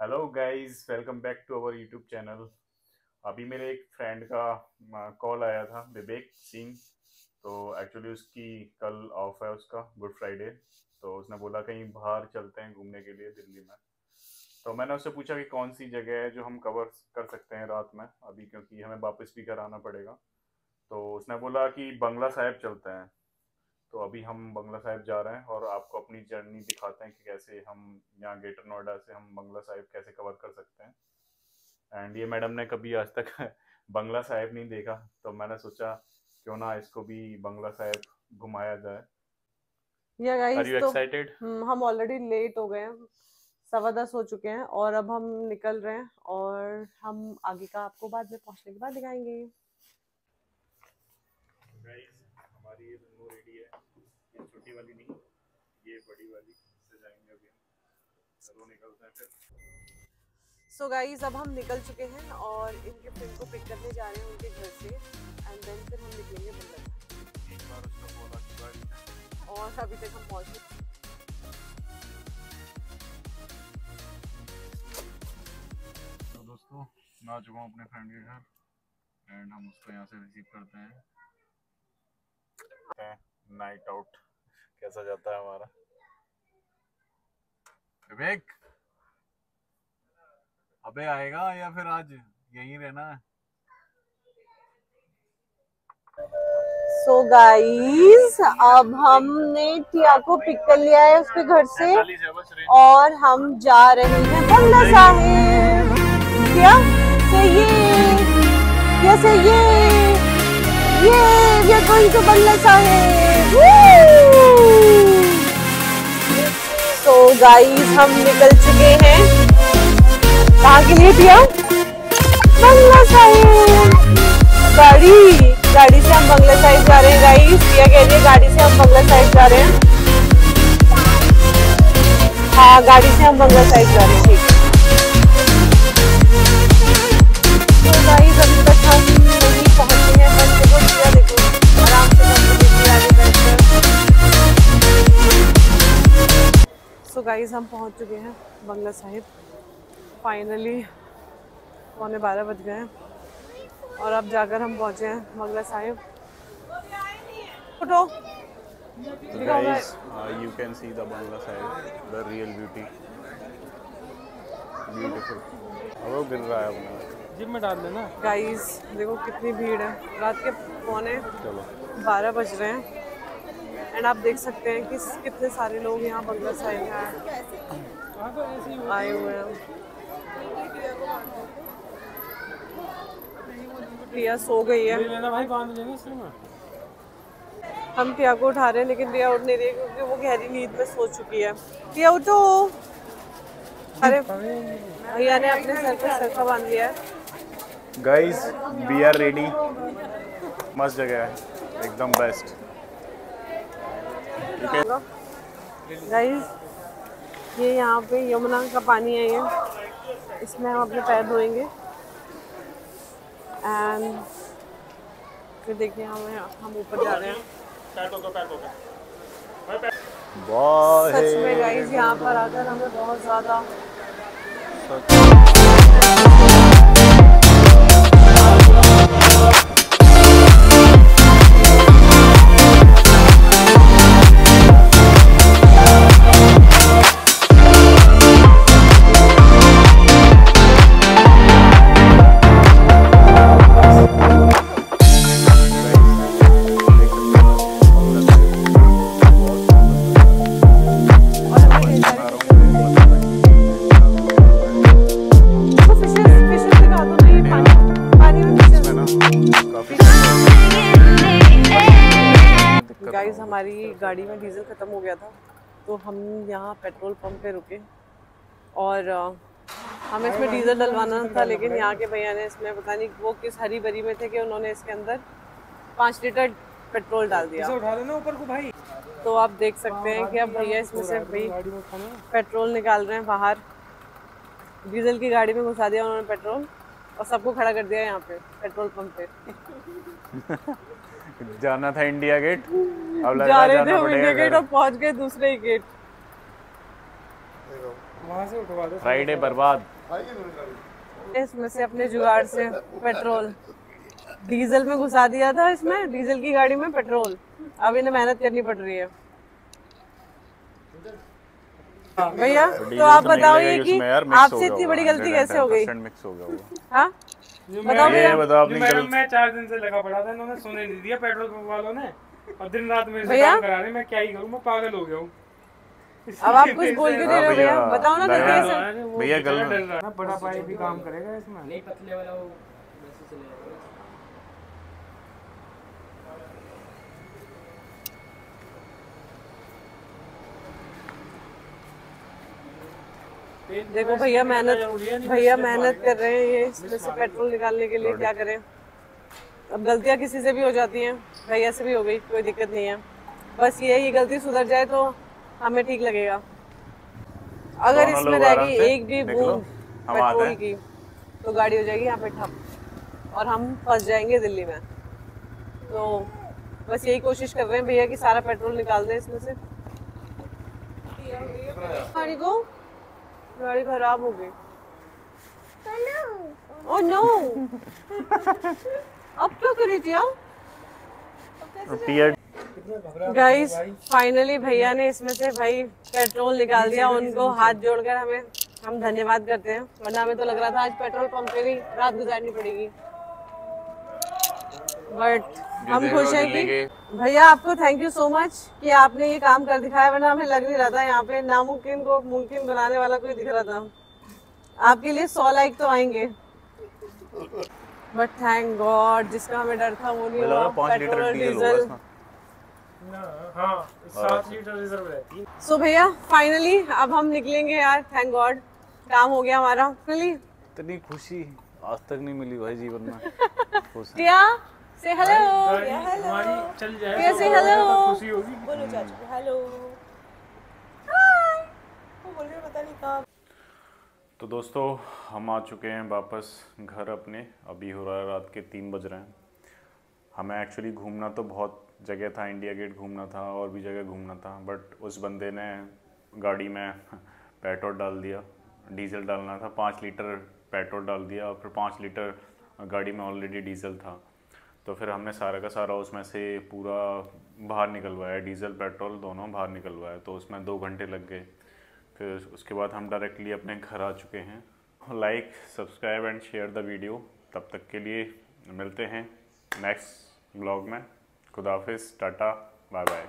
Hello guys welcome back to our YouTube channel अभी मेरे एक फ्रेंड का कॉल आया था, विवेक सिंह। तो एक्चुअली उसकी कल ऑफ़ है उसका गुड फ्राइडे तो उसने बोला कहीं बाहर चलते हैं घूमने के लिए दिल्ली में। तो मैंने उससे पूछा कि कौन सी जगह है जो हम कवर कर सकते हैं रात में, अभी क्योंकि हमें वापस भी घर आना पड़ेगा। तो उसने बोला कि बंगला साहिब चलते हैं। तो अभी हम बंगला साहिब जा रहे हैं और आपको अपनी जर्नी दिखाते हैं कि कैसे हम यहाँ ग्रेटर नोएडा से हम बंगला साहिब कैसे कवर कर सकते हैं। एंड ये मैडम ने कभी आज तक बंगला साहिब नहीं देखा तो मैंने सोचा क्यों ना इसको भी बंगला साहिब घुमाया जाए। या गाइस तो एक्साइटेड हम्म, हम ऑलरेडी लेट हो गए हैं सवा दस हो चुके हैं और अब हम निकल रहे हैं और हम आगे का आपको बाद में पहुँचने के बाद दिखाएँगे गाइस हमारी ये दोनों रेडी है ये छोटी वाली नहीं ये बड़ी वाली से जाएँगे अभी। हम चलो निकलते हैं फिर। सो गाइस अब हम निकल चुके हैं और इनके फ्रेंड को पिक करने जा रहे हैं उनके घर से एंड देन फिर हम निकलेंगे भाई और अभी तक हम पहुँच तो दोस्तों मैं आ चुका हूँ अपने फ्रेंड के घर एंड हम उसको यहाँ से रिसीव करते हैं। नाइट आउट कैसा जाता है हमारा? विवेक? अबे आएगा या फिर आज यहीं रहना है? सो so गाइस अब हमने टिया को पिक कर लिया है उसके घर से और हम जा रहे हैं बंगला साहिब। क्या से ये क्या से ये ये we are going to Bangla Sahib. So guys हम निकल चुके हैं। कहाँ के लिए टिया बंगला साहिब। गाड़ी गाड़ी से हम बंगला साहिब जा रहे हैं गाइस टिया कह रही है, गाड़ी से हम बंगला साहिब जा रहे हैं। हाँ गाड़ी से हम बंगला साइड जा रहे हैं, ठीक। गाइस हम पहुँच चुके हैं बंगला साहिब। फाइनली पौने बारह बज गए हैं। और अब जाकर हम पहुँचे हैं Bangla Sahib. Guys, uh, you can see the Bangla side, the real अब वो गिर रहा है अपना। जिम में डाल देना। गाइस देखो कितनी भीड़ है। रात के पौने चलो। बारह बज रहे हैं। एंड आप देख सकते हैं कि कितने सारे लोग यहाँ बंगला साहिब में आए हाँ। ऐसे आए हुए हैं। टिया सो गई है। ले लेना भाई बाँध लेना इसमें हम टिया को उठा रहे हैं लेकिन टिया उठ नहीं रही क्योंकि वो गहरी नींद में सो चुकी है। टिया उठो। अरे भैया ने अपने सर पे सरखा बाँध लिया है। गाइस वी आर रेडी मस्त जगह है। एकदम बेस्ट गाइस ये यहाँ पे यमुना का पानी है ये। इसमें हम अपने पैर धोएँगे। एंड फिर देखिए हम हम ऊपर जा रहे हैं। सच में गाइस यहाँ पर आकर हमें बहुत ज़्यादा गाइस हमारी गाड़ी में डीजल ख़त्म हो गया था तो हम यहाँ पेट्रोल पंप पे रुके और हमें इसमें डीजल डलवाना था लेकिन यहाँ के भैया ने इसमें पता नहीं वो किस हरी भरी में थे कि उन्होंने इसके अंदर पाँच लीटर पेट्रोल डाल दिया। उठा लेना ऊपर को भाई। तो आप देख सकते हैं कि अब भैया इसमें से भाई पेट्रोल निकाल रहे हैं बाहर। डीजल की गाड़ी में घुसा दिया उन्होंने पेट्रोल। और सबको खड़ा कर दिया यहाँ पे पेट्रोल पंप पे। जाना था इंडिया गेट अब लग जा रहा है थे हम इंडिया गेट और पहुँच गए दूसरे ही गेट। वहाँ से उठवा दो। फ्राइडे बर्बाद। इसमें से अपने जुगाड़ से पेट्रोल। डीजल में घुसा दिया था इसमें डीजल की गाड़ी में पेट्रोल। अब इन्हें मेहनत करनी पड़ रही है। भैया तो आप बताओ ये कि आपसे इतनी बड़ी गलती कैसे हो गई? मिक्स हो गया होगा हाँ। जो बताओ मैं- ये बताओ अपनी गलती मैं चार दिन से लगा पड़ा था इन्होंने सोने नहीं दिया पेट्रोल पंप वालों ने और दिन रात मेरे से काम करा रहे मैं क्या ही करूँ मैं पागल हो गया हूँ। अब आप कुछ बोल क्यों नहीं रहे हो भैया बताओ ना भैया, गलती से भैया, बेचारा गल- डर रहा है। ना, बड़ा पाइप भी काम करेगा इसमें। नहीं पतले वाला वो देखो भैया मेहनत भैया मेहनत कर रहे हैं ये इसमें से पेट्रोल निकालने के लिए क्या करें? अब गलतियाँ किसी से भी हो जाती हैं भैया से भी हो गई कोई दिक्कत नहीं है। बस ये ये गलती सुधर जाए तो हमें ठीक लगेगा। अगर इसमें लोग रह आराम गई से एक भी बूंद पेट्रोल की तो गाड़ी हो जाएगी यहाँ पे ठप और हम फंस जाएँगे दिल्ली में। तो बस यही कोशिश कर रहे हैं भैया कि सारा पेट्रोल निकाल दें इसमें से। गाड़ी को गाड़ी खराब हो गई। ओह नो अब क्या करी थी आप गाइस फाइनली भैया ने इसमें से भाई पेट्रोल निकाल दिया उनको हाथ जोड़कर हमें हम धन्यवाद करते हैं। वरना हमें तो लग रहा था आज पेट्रोल पंप पे भी रात गुजारनी पड़ेगी। बट हम खुश हैं कि भैया आपको थैंक यू सो मच कि आपने ये काम कर दिखाया वरना हमें लग नहीं रहा था यहाँ पे नामुमकिन को मुमकिन बनाने वाला कोई दिख रहा था। आपके लिए सौ लाइक तो आएँगे। बट थैंक गॉड जिसका हमें डर था वो नहीं हुआ। पेट्रोल डीजल ना, हाँ सात लीटर रिज़र्व रहती है। सो भैया फाइनली अब हम निकलेंगे यार थैंक गॉड काम हो गया हमारा। फाइनली इतनी खुशी आज तक नहीं मिली भाई जीवन में। टिया से हेलो गाड़ी हमारी चल जाए कैसे तो खुशी होगी। बोलो चाचू हेलो हाय वो बोल रहे पता नहीं कहाँ। तो दोस्तों हम आ चुके हैं वापस घर अपने। अभी हो रहा है रात के तीन बज रहे हैं। हमें एक्चुअली घूमना तो बहुत जगह था इंडिया गेट घूमना था और भी जगह घूमना था बट उस बंदे ने गाड़ी में पेट्रोल डाल दिया डीजल डालना था पाँच लीटर पेट्रोल डाल दिया और फिर पाँच लीटर गाड़ी में ऑलरेडी डीजल था। तो फिर हमने सारा का सारा उसमें से पूरा बाहर निकलवाया, डीजल, पेट्रोल दोनों बाहर निकलवाया। तो उसमें दो घंटे लग गए। फिर उसके बाद हम डायरेक्टली अपने घर आ चुके हैं। Like subscribe and share the video तब तक के लिए मिलते हैं नेक्स्ट ब्लॉग में। खुदाफिज टाटा बाय बाय